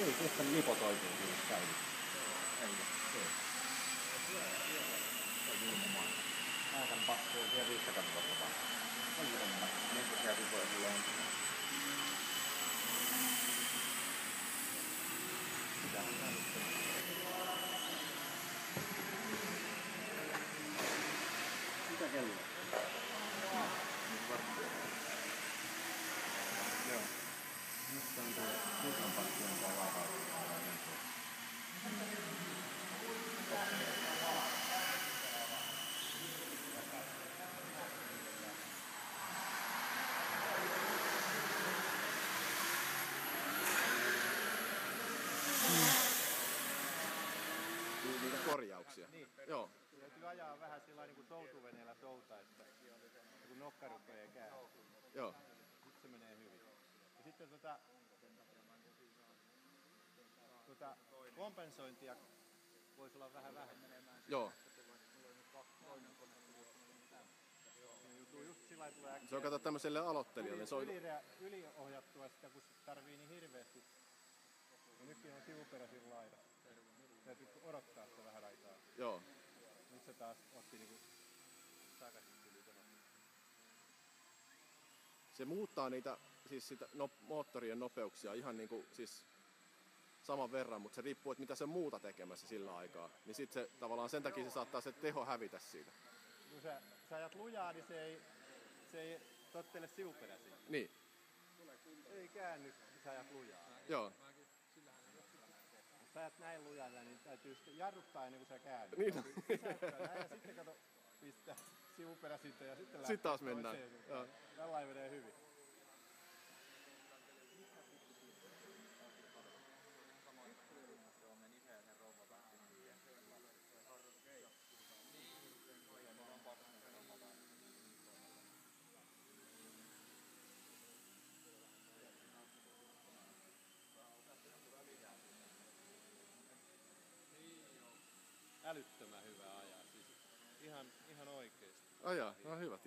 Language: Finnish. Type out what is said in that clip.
Että lipot oikein kyllä säilyy. Ei. Mä kan pakko vielä 500 000 vaan. On. Minkälaisia vipoja sulla on? Mitä on? Mitä kello? Nyt varmaan. Joo. Nyt on tuo Jutlan pakki on tää vapaus. Niin, niitä korjauksia. Niin. Joo. Täytyy ajaa vähän sillä niin kuin soutuveneellä souta, että kun nokka rupeaa käy. Joo. Sitten se menee hyvin. Ja sitten tota, tota kompensointia voisi olla vähän vähemmän. Joo. Se on kato tämmöiselle aloittelijalle. Se on, yli, yliohjattua sitä, kun tarvii niin hirveästi. Ja nytkin on sivuperäisin laida. Täytyy odottaa sitä vähän aikaa. joo. Nyt se taas otti niinku takaisin tuli. Se muuttaa niitä, siis sitä no, moottorien nopeuksia ihan niinku, siis saman verran, mutta se riippuu, että mitä se muuta tekemässä sillä aikaa. Niin sit se tavallaan sen takia se saattaa se teho hävitä siitä. Kun sä, sä ajat lujaa, niin se ei, se ei tottele sivuperäisiin. Niin, Ei käänny, sä ajat lujaa. joo. Ajat näin lujalla, niin täytyy sitten jarruttaa ennen kuin sä käännyt. Niin. Pysäyttää näin ja sitten kato, pistää sivuperäisintä ja sitten Sitten taas lähtee mennään. Tällainen menee hyvin. Älyttömän hyvä ajaa. Siis ihan, ihan oikeesti. Ajaa, no hyvä.